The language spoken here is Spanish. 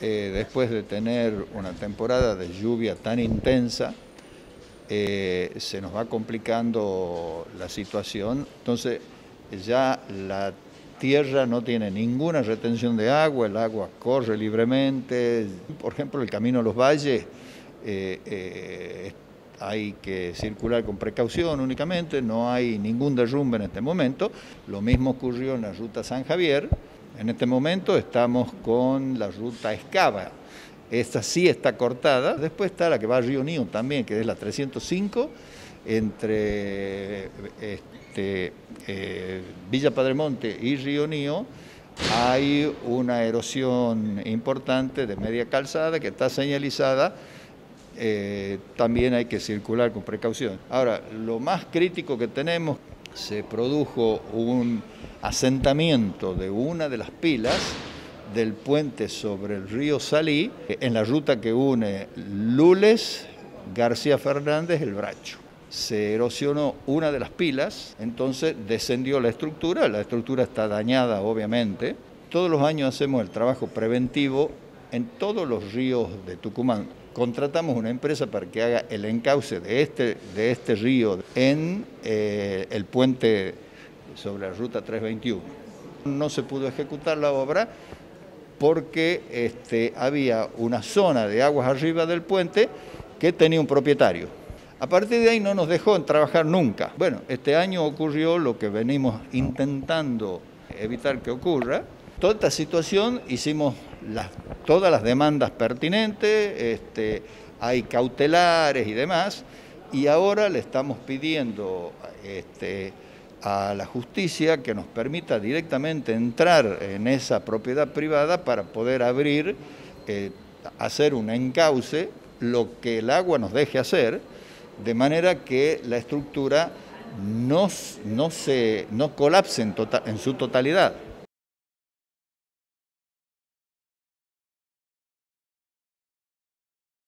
eh, después de tener una temporada de lluvia tan intensa, eh, se nos va complicando la situación. Entonces ya la tierra no tiene ninguna retención de agua, el agua corre libremente. Por ejemplo, el camino a los valles eh, hay que circular con precaución únicamente, no hay ningún derrumbe en este momento. Lo mismo ocurrió en la ruta San Javier. En este momento estamos con la ruta Escava. Esta sí está cortada. Después está la que va a Río Nío también, que es la 305, entre este, eh, Villa Padremonte y Río Nío. Hay una erosión importante de media calzada que está señalizada eh, también hay que circular con precaución. Ahora, lo más crítico que tenemos, se produjo un asentamiento de una de las pilas del puente sobre el río Salí, en la ruta que une Lules, García Fernández, El Bracho. Se erosionó una de las pilas, entonces descendió la estructura, la estructura está dañada obviamente. Todos los años hacemos el trabajo preventivo en todos los ríos de Tucumán contratamos una empresa para que haga el encauce de este, de este río en eh, el puente sobre la ruta 321. No se pudo ejecutar la obra porque este, había una zona de aguas arriba del puente que tenía un propietario. A partir de ahí no nos dejó trabajar nunca. Bueno, este año ocurrió lo que venimos intentando evitar que ocurra. Toda esta situación hicimos todas las demandas pertinentes, este, hay cautelares y demás, y ahora le estamos pidiendo este, a la justicia que nos permita directamente entrar en esa propiedad privada para poder abrir, eh, hacer un encauce, lo que el agua nos deje hacer, de manera que la estructura no, se, no colapse en, tota-, en su totalidad.